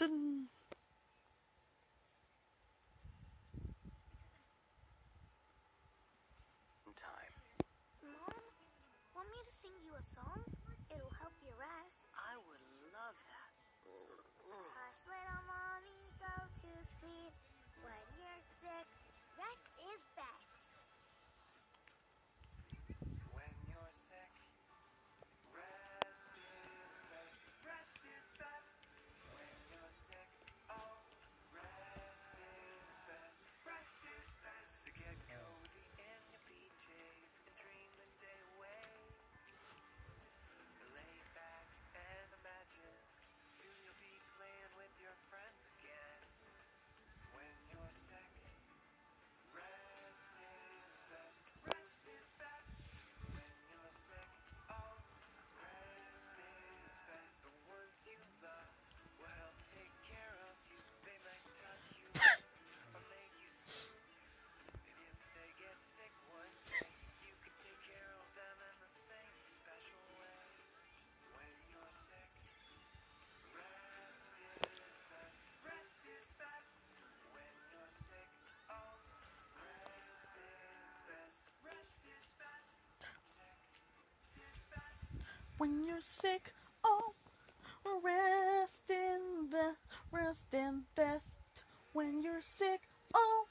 dun. Time. Mom, want me to sing you a song? When you're sick, oh, rest in best, rest in best. When you're sick, oh,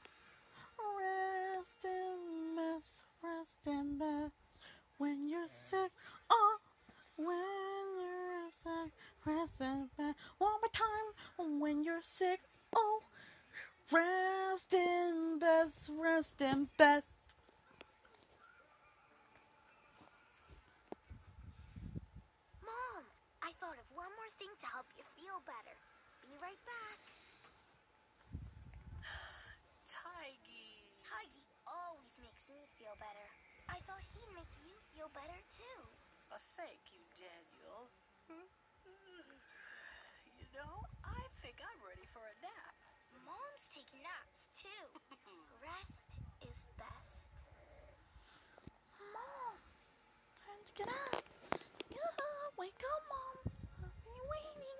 rest in best, rest in best. When you're sick, oh, when you're sick, rest in best. One more time. When you're sick, oh, rest in best, rest in best. Mom, I thought of one more thing to help you feel better. Be right back. Tiggy. Tiggy always makes me feel better. I thought he'd make you feel better too. Uh, thank you, Daniel. You know, I think I'm ready for a nap. Mom's taking naps too. Rest is best. Mom, time to get up. Yeah, wake up, Mom. I've been waiting.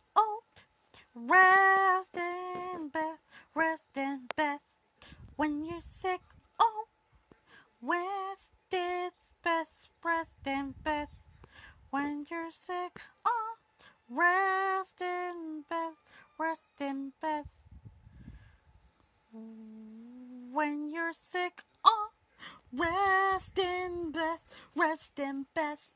rest in bed, rest in bed. When you're sick, oh, rest in best, rest in bed. When you're sick, oh, rest in bed, rest in bed. When you're sick, oh, rest in best, rest in best.